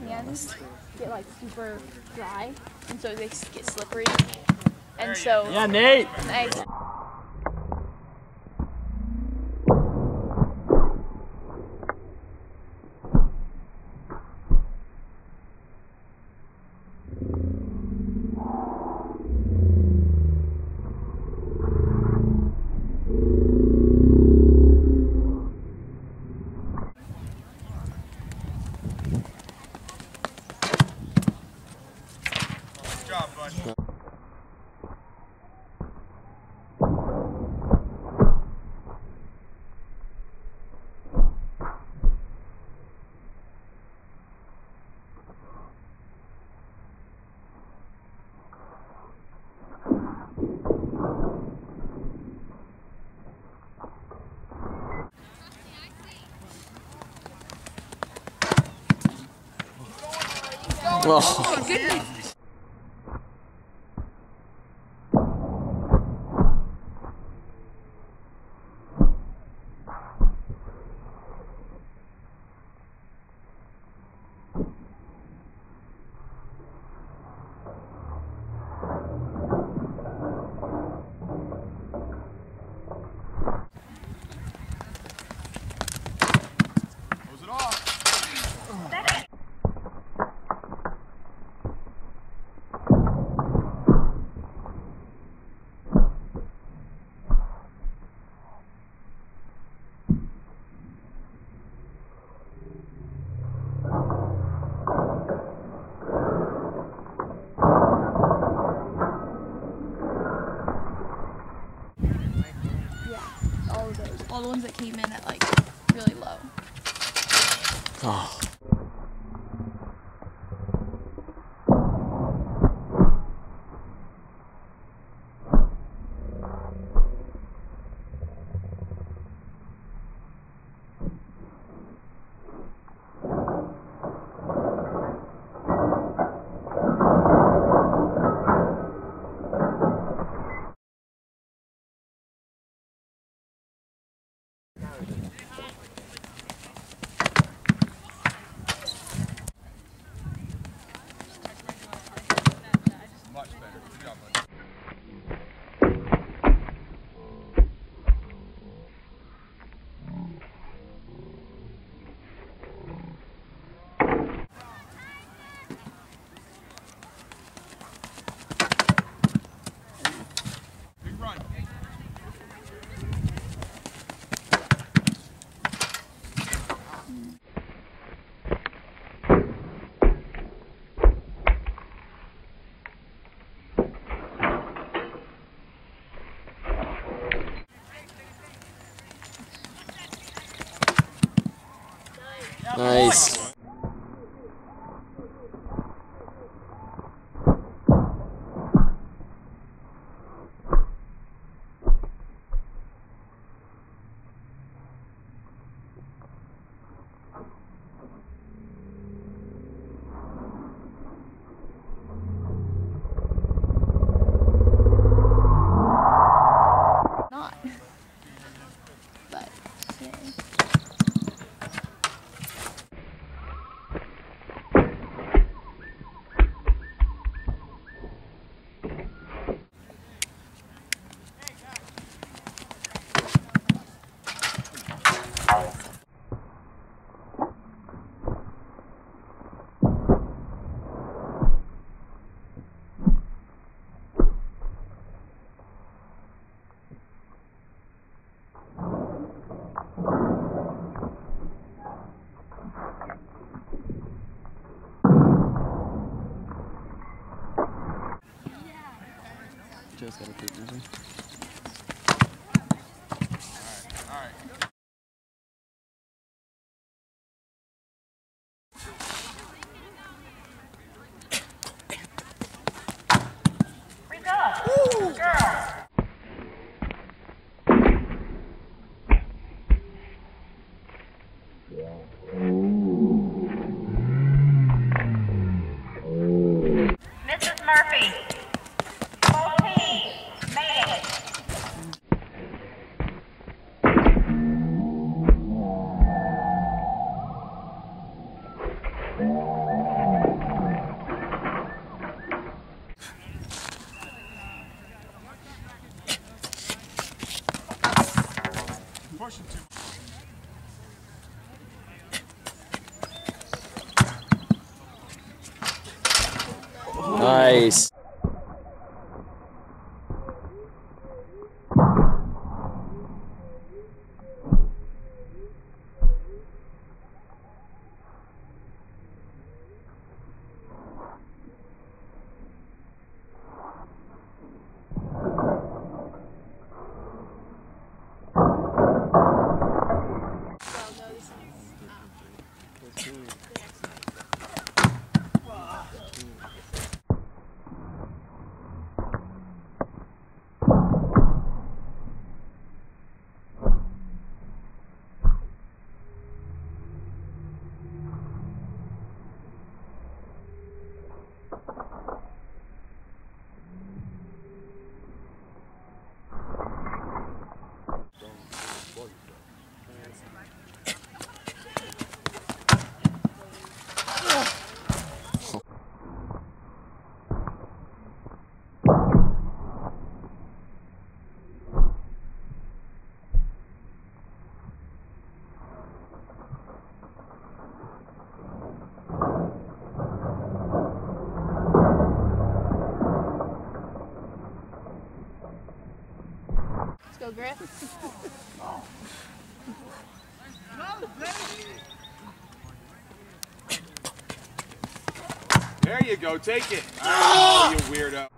my hands get like super dry, and so they get slippery. And so Yeah, Nate. I, Oh. All those, all the ones that came in at like really low. Oh. Nice. Joe's got a. All right. Mrs. Murphy. Nice. Griff. There you go. Take it. Oh, you weirdo.